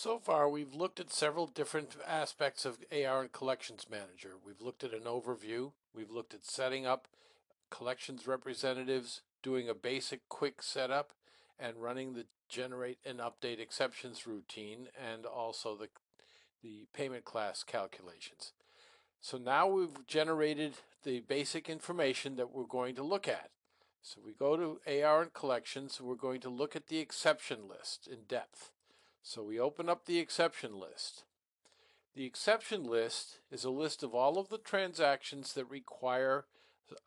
So far, we've looked at several different aspects of AR and Collections Manager. We've looked at an overview, we've looked at setting up collections representatives, doing a basic quick setup, and running the generate and update exceptions routine, and also the, the payment class calculations. So now we've generated the basic information that we're going to look at. So we go to AR and Collections, we're going to look at the exception list in depth. So we open up the exception list. The exception list is a list of all of the transactions that require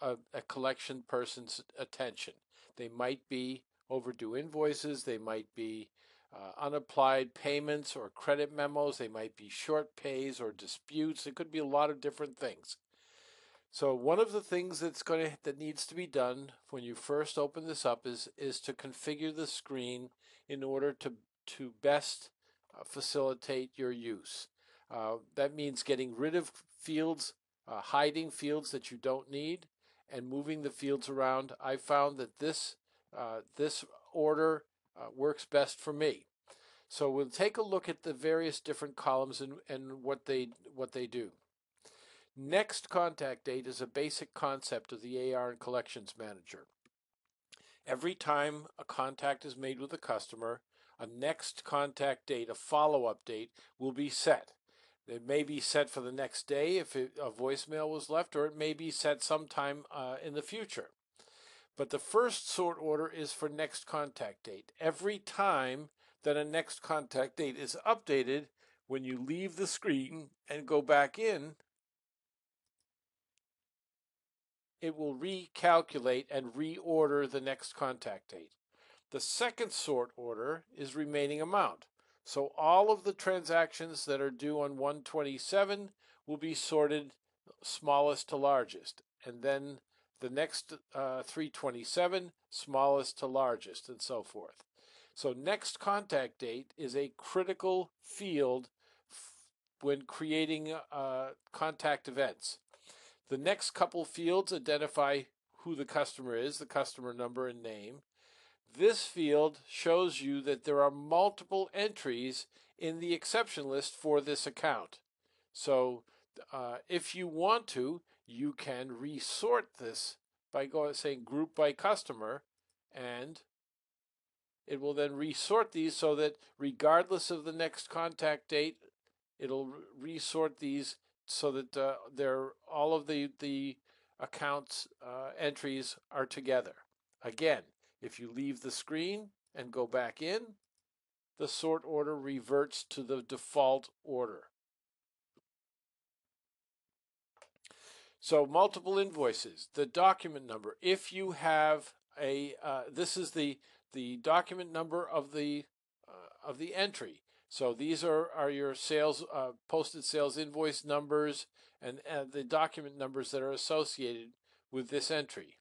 a, a, collection person's attention. They might be overdue invoices, they might be uh, unapplied payments or credit memos, they might be short pays or disputes. It could be a lot of different things. So one of the things that's going to that needs to be done when you first open this up is is to configure the screen in order to to best uh, facilitate your use. Uh, that means getting rid of fields, uh, hiding fields that you don't need, and moving the fields around. I found that this uh, this order uh, works best for me. So we'll take a look at the various different columns and, and what they what they do. Next contact date is a basic concept of the AR and Collections Manager. Every time a contact is made with a customer, a next contact date, a follow up date, will be set. It may be set for the next day if it, a voicemail was left, or it may be set sometime uh, in the future. But the first sort order is for next contact date. Every time that a next contact date is updated, when you leave the screen and go back in, it will recalculate and reorder the next contact date. The second sort order is remaining amount. So all of the transactions that are due on 127 will be sorted smallest to largest. And then the next uh, 327, smallest to largest, and so forth. So next contact date is a critical field when creating uh, contact events. The next couple fields identify who the customer is, the customer number and name. This field shows you that there are multiple entries in the exception list for this account. So uh, if you want to, you can resort this by going saying group by customer and it will then resort these so that regardless of the next contact date, it'll resort these so that uh, they're all of the the accounts uh, entries are together. Again, if you leave the screen and go back in, the sort order reverts to the default order. So multiple invoices, the document number. If you have a, uh, this is the the document number of the uh, of the entry. So these are are your sales uh, posted sales invoice numbers and, and the document numbers that are associated with this entry.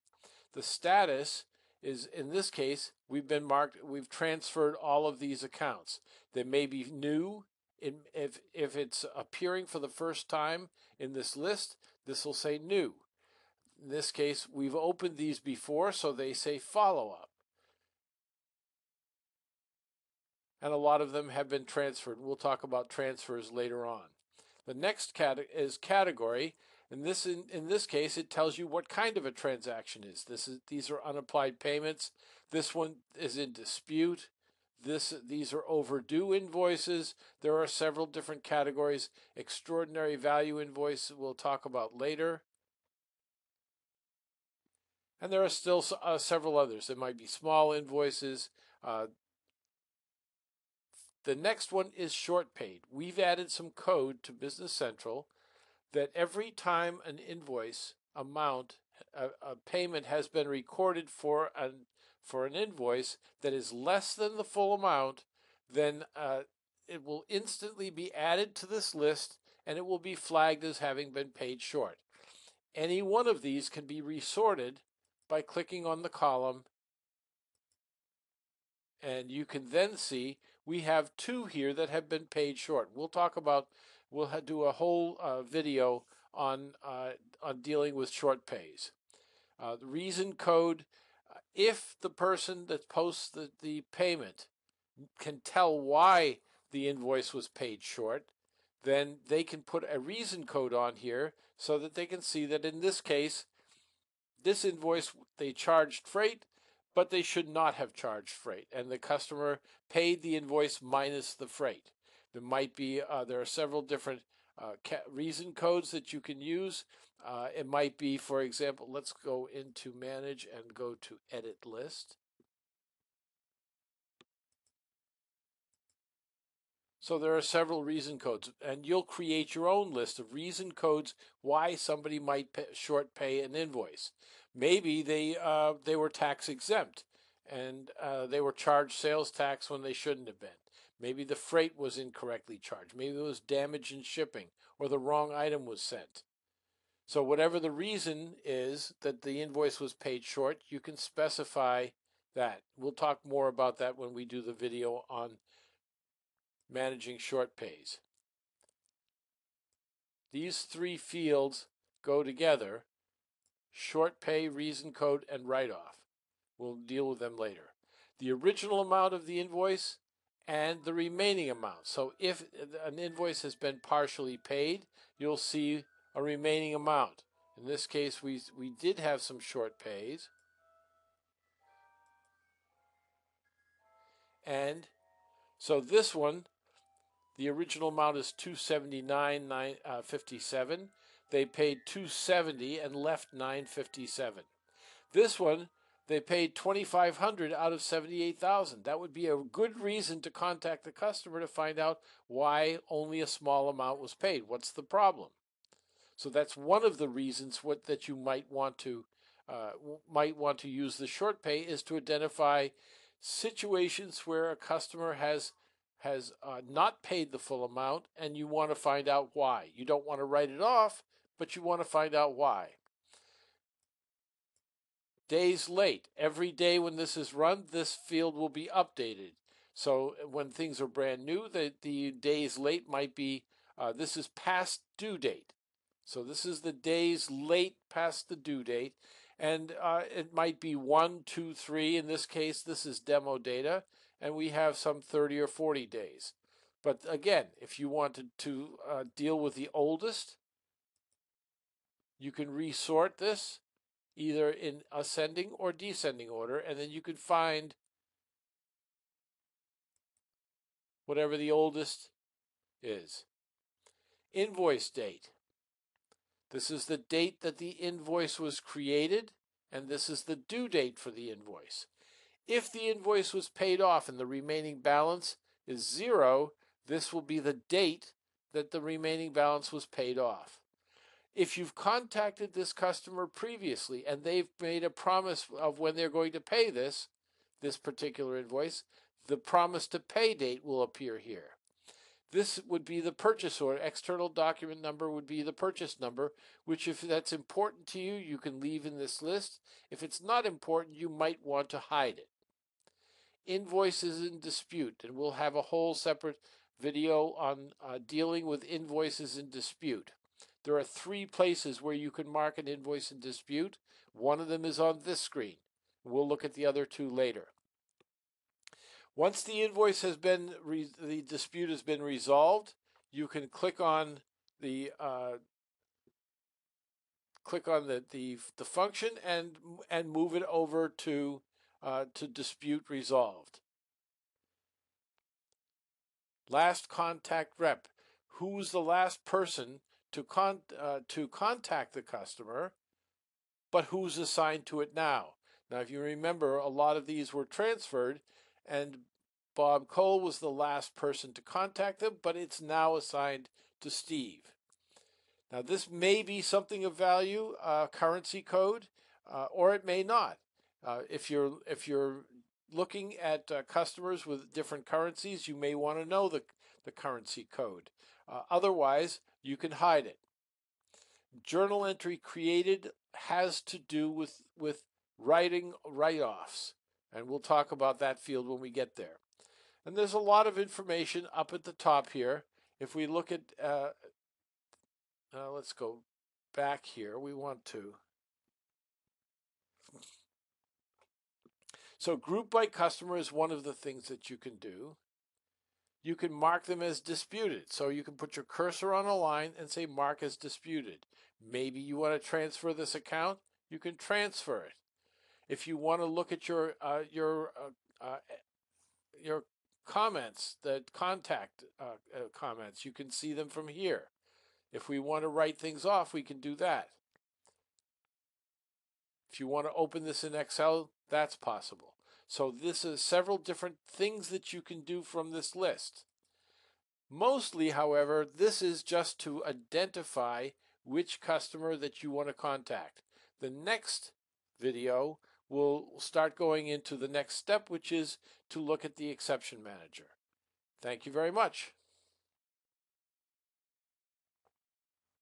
The status is in this case, we've been marked, we've transferred all of these accounts. They may be new. if, if it's appearing for the first time in this list, this will say new. In this case, we've opened these before, so they say follow up. And a lot of them have been transferred. We'll talk about transfers later on. The next cat is category, in this in, in this case, it tells you what kind of a transaction is. This is these are unapplied payments. This one is in dispute. This these are overdue invoices. There are several different categories. Extraordinary value invoice we'll talk about later. And there are still uh, several others. There might be small invoices. Uh, the next one is short paid. We've added some code to Business Central that every time an invoice amount, a, a payment has been recorded for an for an invoice that is less than the full amount, then uh, it will instantly be added to this list and it will be flagged as having been paid short. Any one of these can be resorted by clicking on the column and you can then see we have two here that have been paid short. We'll talk about we'll do a whole uh, video on uh, on dealing with short pays. Uh, the reason code, uh, if the person that posts the, the payment can tell why the invoice was paid short, then they can put a reason code on here so that they can see that in this case, this invoice they charged freight, but they should not have charged freight, and the customer paid the invoice minus the freight. There might be uh, there are several different uh, reason codes that you can use. Uh, it might be, for example, let's go into manage and go to edit list. So there are several reason codes, and you'll create your own list of reason codes why somebody might pay, short pay an invoice. Maybe they uh, they were tax exempt, and uh, they were charged sales tax when they shouldn't have been. Maybe the freight was incorrectly charged. Maybe it was damage in shipping, or the wrong item was sent. So whatever the reason is that the invoice was paid short, you can specify that. We'll talk more about that when we do the video on managing short pays. These three fields go together short pay, reason code, and write off. We'll deal with them later. The original amount of the invoice and the remaining amount. So if an invoice has been partially paid, you'll see a remaining amount. In this case, we, we did have some short pays. And so this one the original amount is 279 uh, 57. They paid 270 and left 957. This one they paid 2500 out of 78,000. That would be a good reason to contact the customer to find out why only a small amount was paid. What's the problem? So that's one of the reasons what that you might want to uh, might want to use the short pay is to identify situations where a customer has has uh, not paid the full amount and you want to find out why. You don't want to write it off, but you want to find out why. Days late. Every day when this is run, this field will be updated. So uh, when things are brand new, the, the days late might be uh, this is past due date. So this is the days late past the due date. And uh, it might be one, two, three. In this case, this is demo data and we have some 30 or 40 days. But again, if you wanted to uh, deal with the oldest, you can resort this either in ascending or descending order, and then you can find whatever the oldest is. Invoice date. This is the date that the invoice was created, and this is the due date for the invoice. If the invoice was paid off and the remaining balance is zero, this will be the date that the remaining balance was paid off. If you've contacted this customer previously and they've made a promise of when they're going to pay this, this particular invoice, the promise to pay date will appear here. This would be the purchase order. External document number would be the purchase number, which, if that's important to you, you can leave in this list. If it's not important, you might want to hide it. Invoices in dispute, and we'll have a whole separate video on uh, dealing with invoices in dispute. There are three places where you can mark an invoice in dispute. One of them is on this screen. We'll look at the other two later. Once the invoice has been, the dispute has been resolved, you can click on the uh, click on the, the the function and and move it over to uh, to dispute resolved. Last contact rep. Who's the last person to con uh, to contact the customer, but who's assigned to it now? Now, if you remember, a lot of these were transferred, and Bob Cole was the last person to contact them, but it's now assigned to Steve. Now, this may be something of value, uh, currency code, uh, or it may not. Uh, if you're if you're looking at uh, customers with different currencies, you may want to know the the currency code. Uh, otherwise, you can hide it. Journal entry created has to do with with writing write-offs, and we'll talk about that field when we get there. And there's a lot of information up at the top here. If we look at, uh, uh, let's go back here. We want to. So group by customer is one of the things that you can do. you can mark them as disputed. So you can put your cursor on a line and say mark as disputed. Maybe you want to transfer this account, you can transfer it. If you want to look at your uh, your uh, uh, your comments, the contact uh, uh, comments, you can see them from here. If we want to write things off, we can do that. If you want to open this in Excel, that's possible. So this is several different things that you can do from this list. Mostly, however, this is just to identify which customer that you want to contact. The next video will start going into the next step, which is to look at the exception manager. Thank you very much.